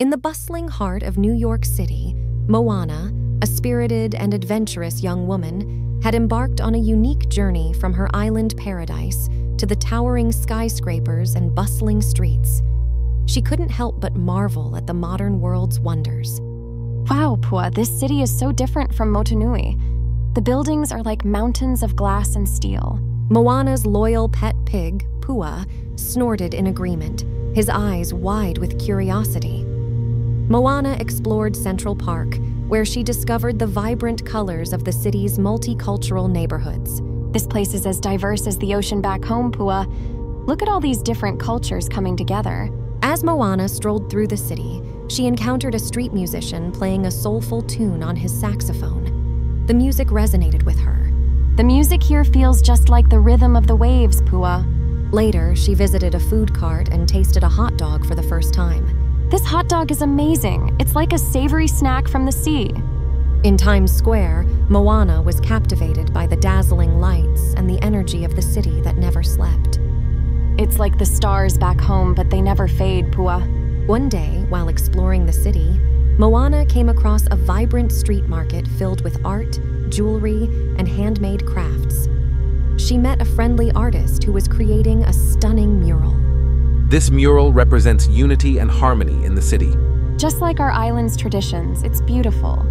In the bustling heart of New York City, Moana, a spirited and adventurous young woman, had embarked on a unique journey from her island paradise to the towering skyscrapers and bustling streets. She couldn't help but marvel at the modern world's wonders. Wow, Pua, this city is so different from Motunui. The buildings are like mountains of glass and steel. Moana's loyal pet pig, Pua, snorted in agreement, his eyes wide with curiosity. Moana explored Central Park, where she discovered the vibrant colors of the city's multicultural neighborhoods. This place is as diverse as the ocean back home, Pua. Look at all these different cultures coming together. As Moana strolled through the city, she encountered a street musician playing a soulful tune on his saxophone. The music resonated with her. The music here feels just like the rhythm of the waves, Pua. Later, she visited a food cart and tasted a hot dog for the first time. This hot dog is amazing. It's like a savory snack from the sea. In Times Square, Moana was captivated by the dazzling lights and the energy of the city that never slept. It's like the stars back home, but they never fade, Pua. One day, while exploring the city, Moana came across a vibrant street market filled with art, jewelry, and handmade crafts. She met a friendly artist who was creating a stunning mural. This mural represents unity and harmony in the city. Just like our island's traditions, it's beautiful.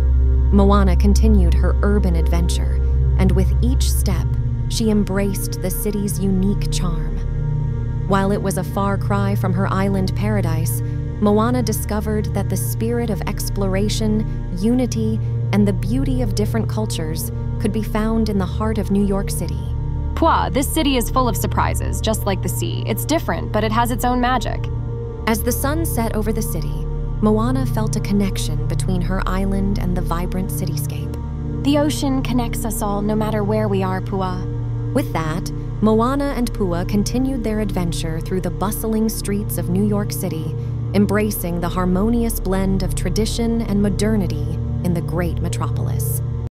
Moana continued her urban adventure, and with each step, she embraced the city's unique charm. While it was a far cry from her island paradise, Moana discovered that the spirit of exploration, unity, and the beauty of different cultures could be found in the heart of New York City. Pua, this city is full of surprises, just like the sea. It's different, but it has its own magic. As the sun set over the city, Moana felt a connection between her island and the vibrant cityscape. The ocean connects us all no matter where we are, Pua. With that, Moana and Pua continued their adventure through the bustling streets of New York City, embracing the harmonious blend of tradition and modernity in the great metropolis.